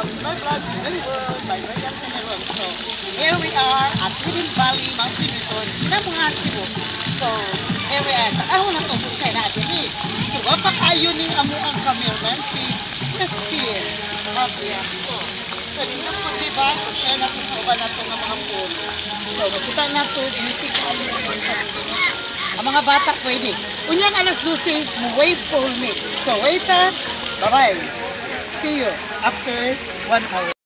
to my vlog, here we are at Hidden Valley Mountain Resort, Kinamungan, Cebu. So, here we are. Ahon na itong busay natin eh. So, wapak ayo ni amo ang cameraman, si Christine. Happy So, so, dito po diba, compare natin sa uban natin ng mga pool. So, makita na ito, music ang mga bata pwede. Unyang alas 12, mo wave pool ni. So, waiter, bye-bye. See you after one hour.